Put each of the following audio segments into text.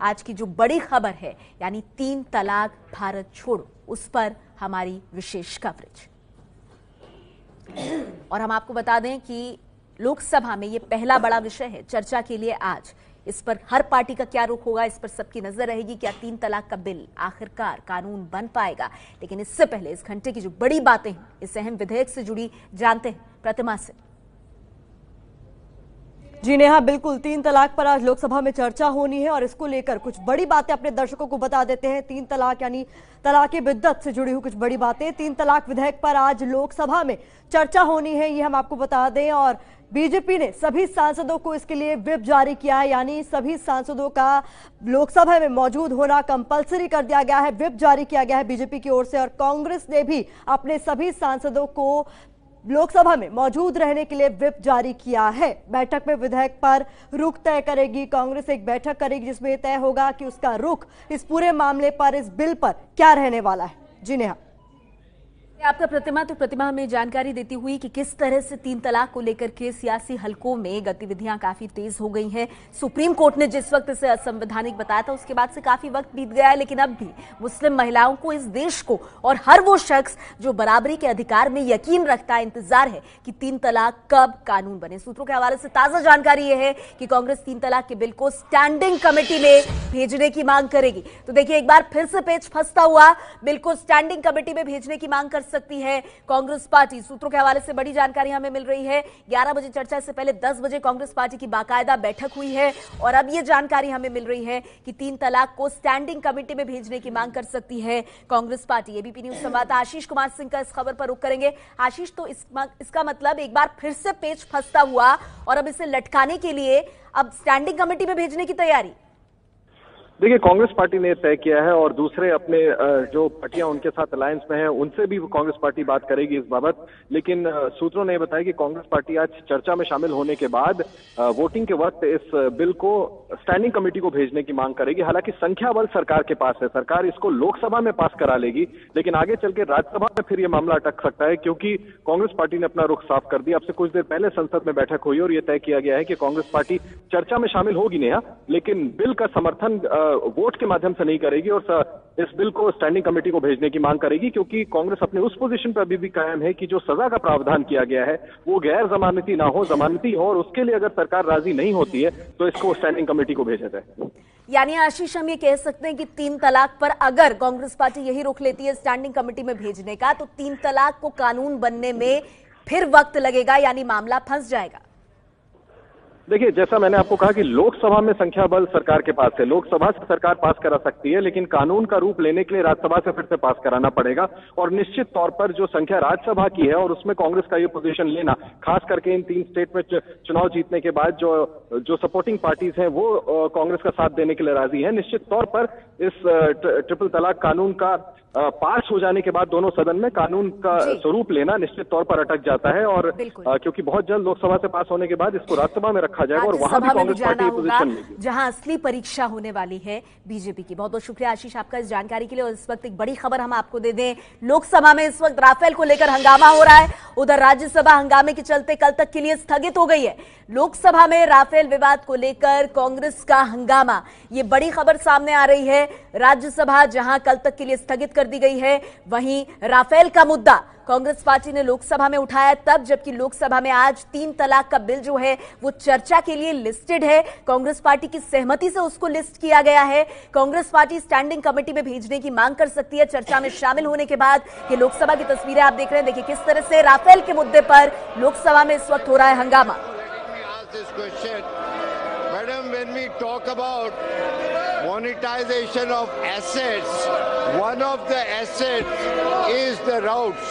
आज की जो बड़ी खबर है, यानी तीन तलाक भारत छोड़ो, उस पर हमारी विशेष कवरेज और हम आपको बता दें कि लोकसभा में ये पहला बड़ा विषय है चर्चा के लिए आज। इस पर हर पार्टी का क्या रुख होगा, इस पर सबकी नज़र रहेगी क्या तीन तलाक का बिल आखिरकार कानून बन पाएगा। लेकिन इससे पहले इस घंटे की जो बड़ी बातें हैं, इस अहम विधेयक से जुड़ी, जानते हैं, प्रतिमा से। जी नेहा, बिल्कुल, तीन तलाक पर आज लोकसभा में चर्चा होनी है और इसको लेकर कुछ बड़ी बातें अपने दर्शकों को बता देते हैं। तीन तलाक, यानी तलाक बिद्दत से जुड़ी हुई कुछ बड़ी बातें। तीन तलाक विधेयक पर आज लोकसभा में चर्चा होनी है, ये हम आपको बता दें। और बीजेपी ने सभी सांसदों को इसके लिए विप जारी किया है, यानी सभी सांसदों का लोकसभा में मौजूद होना कंपलसरी कर दिया गया है, विप जारी किया गया है बीजेपी की ओर से। और कांग्रेस ने भी अपने सभी सांसदों को लोकसभा में मौजूद रहने के लिए विप जारी किया है। बैठक में विधेयक पर रुख तय करेगी। कांग्रेस एक बैठक करेगी जिसमें तय होगा कि उसका रुख इस पूरे मामले पर, इस बिल पर क्या रहने वाला है। जी नेहा। आपका प्रतिमा तो प्रतिमा हमें जानकारी देती हुई कि किस तरह से तीन तलाक को लेकर के सियासी हलकों में गतिविधियाँ काफ़ी तेज हो गई हैं। सुप्रीम कोर्ट ने जिस वक्त इसे असंवैधानिक बताया था, उसके बाद से काफ़ी वक्त बीत गया है, लेकिन अब भी मुस्लिम महिलाओं को, इस देश को और हर वो शख्स जो बराबरी के अधिकार में यकीन रखता है, इंतज़ार है कि तीन तलाक कब कानून बने। सूत्रों के हवाले से ताज़ा जानकारी यह है कि कांग्रेस तीन तलाक के बिल को स्टैंडिंग कमेटी में भेजने की मांग करेगी। तो देखिए, एक बार फिर से पेज फंसता हुआ बिल को स्टैंडिंग कमेटी में भेजने की मांग कर सकती है। कांग्रेस पार्टी सूत्रों के हवाले से बड़ी जानकारी हमें मिल रही है। 11 बजे चर्चा से पहले 10 बजे कांग्रेस पार्टी की बाकायदा बैठक हुई है और अब यह जानकारी हमें मिल रही है कि तीन तलाक को स्टैंडिंग कमेटी में भेजने की मांग कर सकती है कांग्रेस पार्टी। एबीपी न्यूज़ संवाददाता आशीष कुमार सिंह का इस खबर पर रुख करेंगे। आशीष तो इस, इसका मतलब एक बार फिर से पेज फंसता हुआ और अब इसे लटकाने के लिए अब स्टैंडिंग कमेटी में भेजने की तैयारी। देखिए, कांग्रेस पार्टी ने तय किया है और दूसरे अपने जो पार्टियाँ उनके साथ अलायंस में हैं, उनसे भी कांग्रेस पार्टी बात करेगी इस बाबत। लेकिन सूत्रों ने बताया कि कांग्रेस पार्टी आज चर्चा में शामिल होने के बाद वोटिंग के वक्त इस बिल को स्टैंडिंग कमेटी को भेजने की मांग करेगी। हालाँकि संख्या बल सरकार के पास है। सरकार इसको लोकसभा में पास करा लेगी, लेकिन आगे चल के राज्यसभा में फिर यह मामला अटक सकता है, क्योंकि कांग्रेस पार्टी ने अपना रुख साफ़ कर दिया। अब से कुछ देर पहले संसद में बैठक हुई और यह तय किया गया है कि कांग्रेस पार्टी चर्चा में शामिल होगी नेहा, लेकिन बिल का समर्थन वोट के माध्यम से नहीं करेगी और इस बिल को स्टैंडिंग कमेटी को भेजने की मांग करेगी क्योंकि कांग्रेस अपने उस पोजीशन पर अभी भी कायम है कि जो सजा का प्रावधान किया गया है, वो गैर जमानती ना हो, जमानती हो और उसके लिए अगर सरकार राज़ी नहीं होती है तो इसको स्टैंडिंग कमेटी को भेजा जाए। यानी आशीष, हम ये कह सकते हैं कि तीन तलाक पर अगर कांग्रेस पार्टी यही रुख लेती है स्टैंडिंग कमेटी में भेजने का तो तीन तलाक को कानून बनने में फिर वक्त लगेगा, यानी मामला फंस जाएगा। देखिए जैसा मैंने आपको कहा कि लोकसभा में संख्या बल सरकार के पास है। लोकसभा से सरकार पास करा सकती है लेकिन कानून का रूप लेने के लिए राज्यसभा से फिर से पास कराना पड़ेगा। और निश्चित तौर पर जो संख्या राज्यसभा की है और उसमें कांग्रेस का ये पोजीशन लेना खास करके इन तीन स्टेट में चुनाव जीतने के बाद जो जो सपोर्टिंग पार्टीज़ हैं वो कांग्रेस का साथ देने के लिए राज़ी है। निश्चित तौर पर इस ट्रिपल तलाक कानून का पास हो जाने के बाद दोनों सदन में कानून का स्वरूप लेना निश्चित तौर पर अटक जाता है और क्योंकि बहुत जल्द लोकसभा से पास होने के बाद इसको राज्यसभा में रखा जाएगा और वहाँ भी कांग्रेस पार्टी पोजीशन जहाँ असली परीक्षा होने वाली है बीजेपी की। बहुत बहुत शुक्रिया आशीष आपका इस जानकारी के लिए और इस वक्त एक बड़ी खबर हम आपको दे दें। लोकसभा में इस वक्त राफेल को लेकर हंगामा हो रहा है। उधर राज्यसभा हंगामे के चलते कल तक के लिए स्थगित हो गई है। लोकसभा में राफेल विवाद को लेकर कांग्रेस का हंगामा। ये बड़ी खबर सामने आ रही है। राज्यसभा जहाँ कल तक के लिए स्थगित कर दी गई है वहीं राफेल का मुद्दा कांग्रेस पार्टी ने लोकसभा में उठाया तब, जबकि लोकसभा में आज तीन तलाक का बिल जो है, वो चर्चा के लिए लिस्टेड है। कांग्रेस पार्टी की सहमति से उसको लिस्ट किया गया है। कांग्रेस पार्टी स्टैंडिंग कमेटी में भेजने की मांग कर सकती है। चर्चा में शामिल होने के बाद ये लोकसभा की तस्वीरें आप देख रहे हैं। देखिए, किस तरह से राफेल के मुद्दे पर लोकसभा में इस वक्त हो रहा है हंगामा। Monetization of assets, one of the assets is the routes.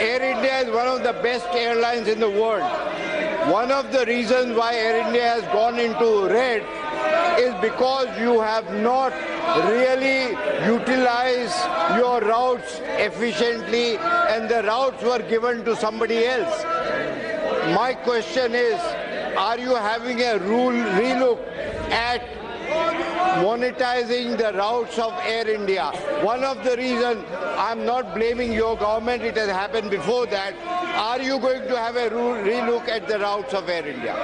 Air India is one of the best airlines in the world. One of the reasons why Air India has gone into red is because you have not really utilized your routes efficiently and the routes were given to somebody else. My question is, are you having a rule relook at monetizing the routes of Air India? One of the reasons, I'm not blaming your government, it has happened before that. Are you going to have a relook at the routes of Air India?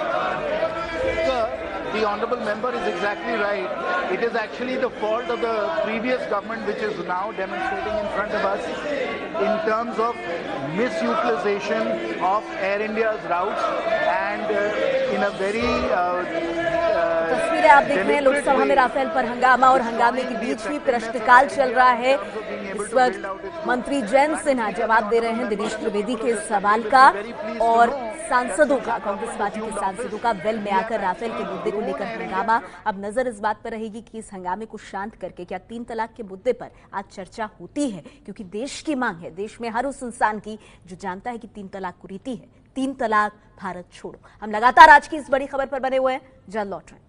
Sir, the honorable member is exactly right. It is actually the fault of the previous government which is now demonstrating in front of us in terms of misutilization of Air India's routes and uh, in a very uh, तस्वीरें आप देख रहे हैं, लोकसभा में Rafale पर हंगामा और हंगामे के बीच भी प्रश्नकाल चल रहा है। इस वक्त मंत्री जयंत सिन्हा जवाब दे रहे हैं दिनेश त्रिवेदी के सवाल का और सांसदों का, कांग्रेस पार्टी के सांसदों का वेल में आकर राफेल के मुद्दे को लेकर हंगामा। अब नज़र इस बात पर रहेगी कि इस हंगामे को शांत करके क्या तीन तलाक के मुद्दे पर आज चर्चा होती है, क्योंकि देश की मांग है। देश में हर उस इंसान की जो जानता है कि तीन तलाक कुरीति है। तीन तलाक भारत छोड़ो। हम लगातार आज की इस बड़ी खबर पर बने हुए हैं, जल्द लौट रहे हैं।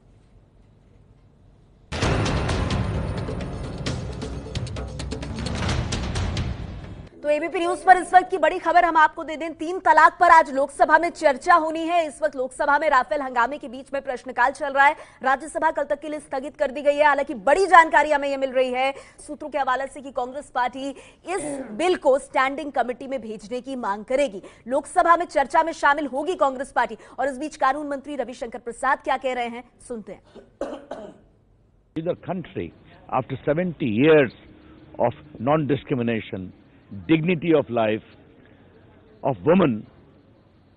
एबीपी न्यूज़ पर इस वक्त की बड़ी खबर हम आपको दे दें। तीन तलाक पर आज लोकसभा में चर्चा होनी है। इस वक्त लोकसभा में राफेल हंगामे के बीच में प्रश्नकाल चल रहा है। राज्यसभा कल तक के लिए स्थगित कर दी गई है। हालाँकि बड़ी जानकारी हमें यह मिल रही है सूत्रों के हवाले से कि कांग्रेस पार्टी इस बिल को स्टैंडिंग कमेटी में भेजने की मांग करेगी। लोकसभा में चर्चा में शामिल होगी कांग्रेस पार्टी। और इस बीच कानून मंत्री रविशंकर प्रसाद क्या कह रहे हैं सुनते हैं। country after 70 years of non-discrimination, dignity of life of women,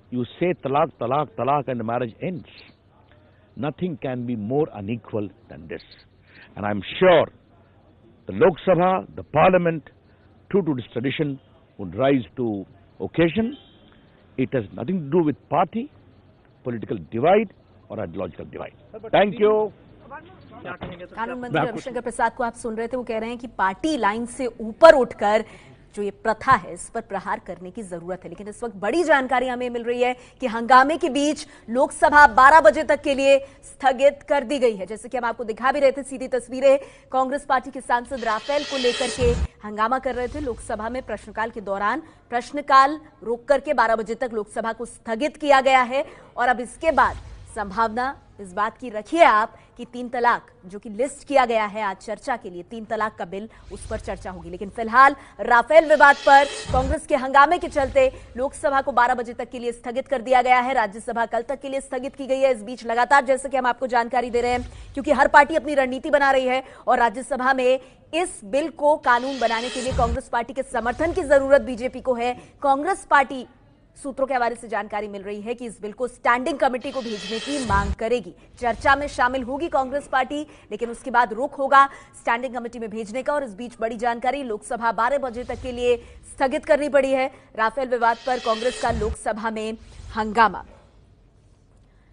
you say talaq, talaq, talaq and the marriage ends. Nothing can be more unequal than this. And I'm sure the Lok Sabha, the parliament, true to this tradition, would rise to occasion. It has nothing to do with party, political divide or ideological divide. Thank you. कानून मंत्री रविशंकर प्रसाद को आप सुन रहे थे वो कह रहे हैं कि पार्टी लाइन से ऊपर उठकर जो ये प्रथा है, इस पर प्रहार करने की ज़रूरत है। लेकिन इस वक्त बड़ी जानकारी हमें मिल रही है कि हंगामे के बीच लोकसभा 12 बजे तक के लिए स्थगित कर दी गई है। जैसे कि हम आपको दिखा भी रहे थे, सीधी तस्वीरें कांग्रेस पार्टी के सांसद राफेल को लेकर के हंगामा कर रहे थे लोकसभा में प्रश्नकाल के दौरान। प्रश्नकाल रोक करके बारह बजे तक लोकसभा को स्थगित किया गया है और अब इसके बाद संभावना इस बात की रखिए आप कि तीन तलाक, जो कि लिस्ट किया गया है आज चर्चा के लिए, तीन तलाक का बिल उस पर चर्चा होगी। लेकिन फ़िलहाल राफेल विवाद पर कांग्रेस के हंगामे के चलते लोकसभा को 12 बजे तक के लिए स्थगित कर दिया गया है। राज्यसभा कल तक के लिए स्थगित की गई है। इस बीच लगातार, जैसे कि हम आपको जानकारी दे रहे हैं, क्योंकि हर पार्टी अपनी रणनीति बना रही है और राज्यसभा में इस बिल को कानून बनाने के लिए कांग्रेस पार्टी के समर्थन की ज़रूरत बीजेपी को है। कांग्रेस पार्टी सूत्रों के हवाले से जानकारी मिल रही है कि इस बिल को स्टैंडिंग कमेटी को भेजने की मांग करेगी। चर्चा में शामिल होगी कांग्रेस पार्टी, लेकिन उसके बाद रुख होगा स्टैंडिंग कमेटी में भेजने का, और इस बीच बड़ी जानकारी लोकसभा 12 बजे तक के लिए स्थगित करनी पड़ी है। राफेल विवाद पर कांग्रेस का लोकसभा में हंगामा।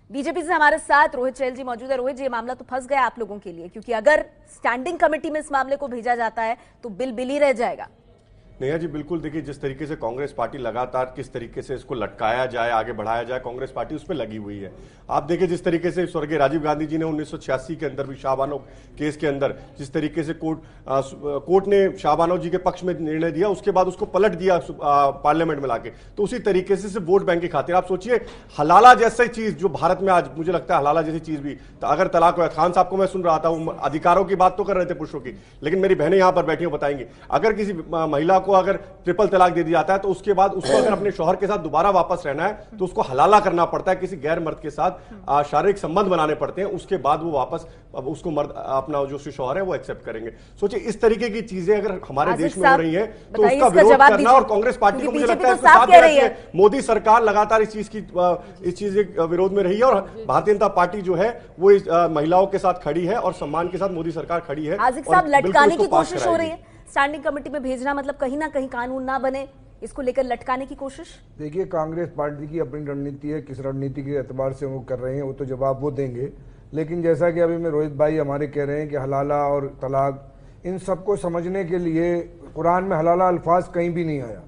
बीजेपी से हमारे साथ रोहित चैल जी मौजूद है। रोहित जी मामला तो फंस गया आप लोगों के लिए, क्योंकि अगर स्टैंडिंग कमेटी में इस मामले को भेजा जाता है तो बिल बिल ही रह जाएगा। नेहा जी, बिल्कुल देखिए, जिस तरीके से कांग्रेस पार्टी लगातार किस तरीके से इसको लटकाया जाए, आगे बढ़ाया जाए, कांग्रेस पार्टी उस पर लगी हुई है। आप देखिए, जिस तरीके से स्वर्गीय राजीव गांधी जी ने उन्नीस सौ छियासी के अंदर भी शाहबानो केस के अंदर, जिस तरीके से कोर्ट कोर्ट ने शाहबानो जी के पक्ष में निर्णय दिया, उसके बाद उसको पलट दिया पार्लियामेंट में लाके। तो उसी तरीके से सिर्फ़ वोट बैंक की खातिर। आप सोचिए, हलाला जैसी चीज़, जो भारत में आज मुझे लगता है हलाला जैसी चीज़ भी तो अगर तलाक हो, खान साहब को मैं सुन रहा था अधिकारों की बात तो कर रहे थे, पुरुषों की, लेकिन मेरी बहनें यहाँ पर बैठी हो बताएँगी। अगर किसी महिला को अगर ट्रिपल तलाक दे दिया जाता है तो उसके बाद उसको अगर अपने शोहर के साथ दोबारा वापस रहना है तो उसको हलाला करना पड़ता है किसी गैर मर्द के साथ शारीरिक संबंध बनाने पड़ते हैं उसके बाद वो वापस अब उसको मर्द अपना जो शोहर है वो एक्सेप्ट करेंगे। सोचिए इस तरीके की चीज़ें अगर हमारे देश में हो रही है तो उसका विरोध करना और कांग्रेस पार्टी को मुझे लगता है तो मोदी सरकार लगातार इस चीज़ की इस चीज़ के विरोध में रही है और भारतीय जनता पार्टी जो है वो महिलाओं के साथ खड़ी है और सम्मान के साथ मोदी सरकार खड़ी है लटकाने की कोशिश हो रही है। स्टैंडिंग कमेटी में भेजना मतलब कहीं ना कहीं कानून ना बने, इसको लेकर लटकाने की कोशिश? देखिए, कांग्रेस पार्टी की अपनी रणनीति है, किस रणनीति के एतबार से वो कर रहे हैं, वो तो जवाब वो देंगे। लेकिन जैसा कि अभी मैं रोहित भाई हमारे कह रहे हैं कि हलाला और तलाक, इन सबको समझने के लिए कुरान में हलाला अल्फाज कहीं भी नहीं आया।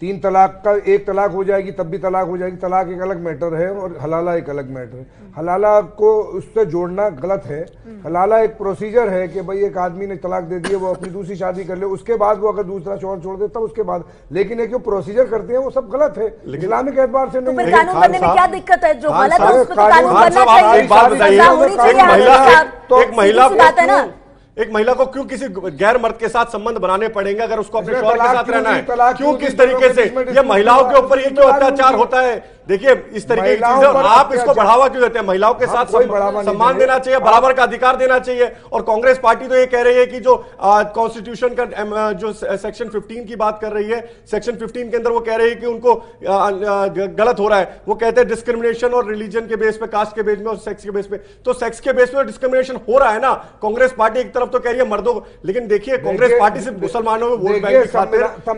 तीन तलाक का एक तलाक हो जाएगी तब भी तलाक हो जाएगी। तलाक एक अलग मैटर है और हलाला एक अलग मैटर है। हलाला को उससे जोड़ना गलत है। हलाला एक प्रोसीजर है कि भाई एक आदमी ने तलाक दे दिया वो अपनी दूसरी शादी कर ले उसके बाद वो अगर दूसरा शोर छोड़ दे तब उसके बाद। लेकिन एक जो प्रोसीजर करते हैं वो सब गलत है। इस्लामिक एतबार से नहीं तो कानून बनने में क्या दिक्कत है? जो गलत है उस कानून बनना चाहिए। एक महिला एक महिला को क्यों किसी गैर मर्द के साथ संबंध बनाने पड़ेंगे अगर उसको अपने शौहर के साथ रहना है? क्यों किस तरीके से? ये महिलाओं के ऊपर ये क्यों अत्याचार होता है देखिए इस तरीके की चीज़ें और आप इसको बढ़ावा क्यों देते हैं? महिलाओं के साथ बढ़ावा नहीं सम्मान देना चाहिए बराबर का अधिकार देना चाहिए। और कांग्रेस पार्टी तो ये कह रही है कि जो कॉन्स्टिट्यूशन का जो सेक्शन 15 की बात कर रही है सेक्शन 15 के अंदर वो कह रही है कि उनको गलत हो रहा है। वो कहते हैं डिस्क्रिमिनेशन और रिलीजन के बेस पे कास्ट के बेस में और सेक्स के बेस पे। तो सेक्स के बेस पे डिस्क्रिमिनेशन हो रहा है ना? कांग्रेस पार्टी एक तरफ़ तो कह रही है मर्दों को लेकिन देखिए कांग्रेस पार्टी सिर्फ़ मुसलमानों में वोट बैंक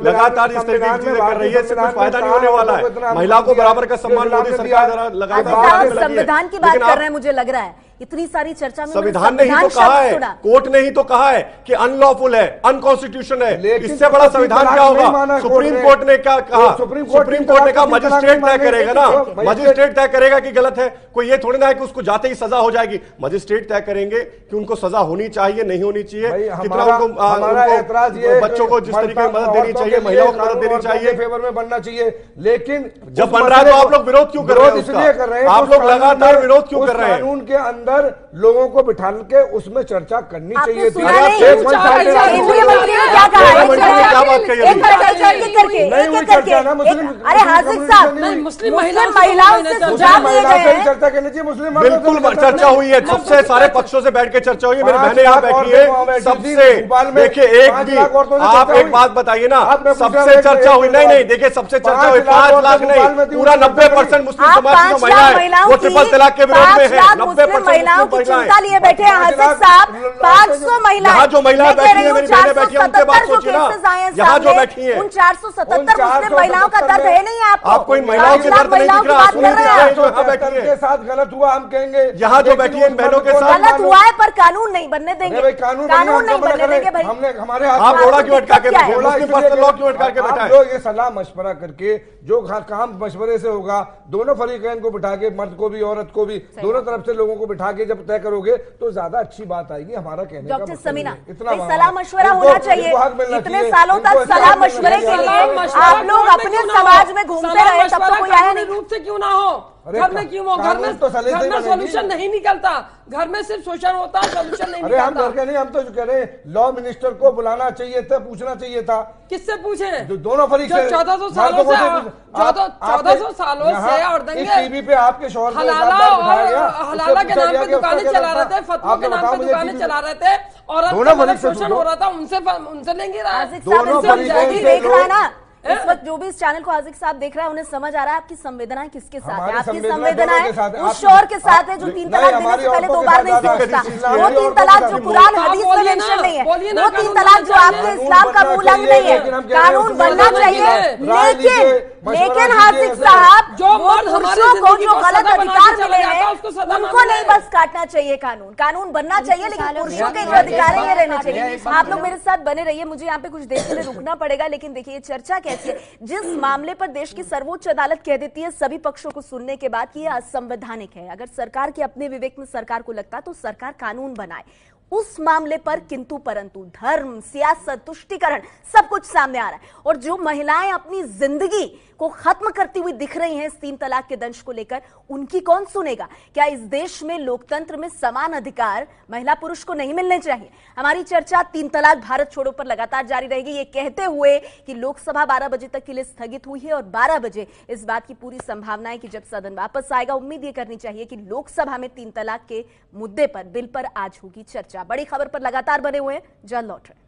लगातार इस तरीके की चीज़ें कर रही है फ़ायदा नहीं होने वाला है, है महिलाओं को बराबर का सम्मान मोदी सरकार लगातार। संविधान की बात कर रहे हैं मुझे लग रहा है इतनी सारी चर्चा में संविधान ने ही तो कहा है कोर्ट ने ही तो कहा है कि अनलॉफुल है अनकॉन्स्टिट्यूशन है। इससे बड़ा संविधान क्या होगा? सुप्रीम कोर्ट ने। क्या कहा? सुप्रीम कोर्ट ने कहा मजिस्ट्रेट तय करेगा ना? तो मजिस्ट्रेट तय करेगा कि गलत है। कोई ये थोड़ी ना है कि उसको जाते ही सजा हो जाएगी। मजिस्ट्रेट तय करेंगे कि उनको सजा होनी चाहिए नहीं होनी चाहिए। कितना उनको आ, हमारा उनको एतराज़ ये है बच्चों को जिस तरीके की मदद देनी चाहिए महिलाओं को मदद देनी चाहिए। फेवर में बनना चाहिए। लेकिन जब बन रहा है तो आप लोग विरोध क्यों कर रहे हैं विरोध उसका? इसलिए कर रहे हैं आप लोग लगातार विरोध क्यों कर रहे हैं? कानून के अंदर लोगों को बिठा के उसमें चर्चा करनी चाहिए थी। अरे चर्चा मुस्लिम- हाजिर साहब महिलाओं से सुझाव दिए गए हैं। चर्चा करनी चाहिए मुस्लिम बिल्कुल चर्चा हुई है सबसे सारे पक्षों से बैठ के चर्चा हुई है मेरी बहनें यहाँ बैठी है। सबसे देखिए एक भी आप एक बात बताइए ना सबसे चर्चा हुई। नहीं नहीं देखिए सबसे चर्चा हुई पाँच लाख नहीं पूरा नब्बे परसेंट मुस्लिम समाज की लाख महिलाएँ वो ट्रिपल तलाक के विरोध में है। नब्बे मुस्लिम महिलाओं की चिंता लिए बैठे हैं पाँच हाजिर साहब पाँच सौ महिलाएँ यहाँ जो महिलाएँ मैं कह बैठी रही हैं, हूँ मेरी बहनें बैठी हैं, उनके बात 477 जो सोचिए ना। केसेस आए हैं यहाँ जो बैठी हैं। उन 477 उन मुस्लिम महिलाओं का दर्द है नहीं आपको इन महिलाओं के दर्द नहीं दिख रहा, बात कर रहे हैं जो यहाँ बैठी हैं। के साथ गलत हुआ हम कहेंगे यहाँ जो बैठी हैं इन बहनों के साथ- गलत हुआ है पर कानून नहीं बनने देंगे कानून नहीं बनने देंगे भाई हमने हमारे आप घोड़ा क्यों अटका के क्या? बैठे अटका के है लोग ये सलाह मशवरा करके जो काम मशवरे से होगा दोनों फरीकैन को बिठा के मर्द को भी औरत को भी दोनों तरफ़ से लोगों को बिठा के जब तय करोगे तो ज़्यादा अच्छी बात आएगी हमारा कहने का डॉक्टर समीना इतना सलाह मशवरा होना चाहिए। इतने सालों तक सलाह मशवरे के लिए आप लोग अपने समाज में घूमते रहे तब तो कोई आया नहीं। रूप से क्यों ना हो? घर में क्यों घर में तो घर में। सॉल्यूशन नहीं निकलता। घर में सिर्फ़ शोषण होता है सॉल्यूशन नहीं अरे हम के नहीं हम तो कह रहे लॉ मिनिस्टर को बुलाना चाहिए था पूछना चाहिए था। किससे पूछे? जो दोनों फरीक जो से- 1400 मर्दों सालों से चौदह- सौ सालों यहाँ से और टीवी पे आपके शोहर हलाला और के नाम पे दुकानें चला रहे थे? फतवा के नाम पे दुकानें चला रहे थे औरत दोनों फरीक से शोषण हो रहा था उनसे उनसे लेंगे दोनों से देख रहा है ना इस वक्त जो भी इस चैनल को आजिक साहब देख रहा है उन्हें समझ आ रहा है आपकी संवेदनाएँ किसके साथ है? आपकी संवेदना संवेदनाएँ है। उस शोर के साथ है जो तीन तलाक देने से पहले दो बार नहीं ज़्यादा सोचता वो तीन तलाक जो कुरान हदीस में मेंशन नहीं है। वो तीन तलाक जो आपके इस्लाम का मूलंग चाहिए, नहीं है। कानून बनना चाहिए। लेकिन लेकिन हाजिक साहब जो वो पुरुषों को जो गलत अधिकार मिले है, उसको सदा ना उनको नहीं बस काटना चाहिए कानून। कानून बनना चाहिए लेकिन पुरुषों के जो अधिकार है ये रहने चाहिए। आप लोग मेरे साथ बने रहिए मुझे यहाँ पे कुछ देर के लिए रुकना पड़ेगा लेकिन देखिए चर्चा कैसी है जिस मामले पर देश की सर्वोच्च अदालत कह देती है, सभी पक्षों को सुनने के बाद कि यह असंवैधानिक है। अगर सरकार के अपने विवेक में सरकार को लगता तो सरकार कानून बनाए। उस मामले पर किंतु परंतु धर्म, सियासत, तुष्टिकरण सब कुछ सामने आ रहा है। और जो महिलाएँ अपनी ज़िंदगी को खत्म करती हुई दिख रही हैं इस तीन तलाक के दंश को लेकर, उनकी कौन सुनेगा? क्या इस देश में लोकतंत्र में समान अधिकार महिला पुरुष को नहीं मिलने चाहिए? हमारी चर्चा तीन तलाक भारत छोड़ो पर लगातार जारी रहेगी। ये कहते हुए कि लोकसभा 12 बजे तक के लिए स्थगित हुई है और 12 बजे इस बात की पूरी संभावना है कि जब सदन वापस आएगा, उम्मीद ये करनी चाहिए कि लोकसभा में तीन तलाक के मुद्दे पर, बिल पर आज होगी चर्चा। बड़ी खबर पर लगातार बने हुए हैं, जल्द लौट रहे हैं।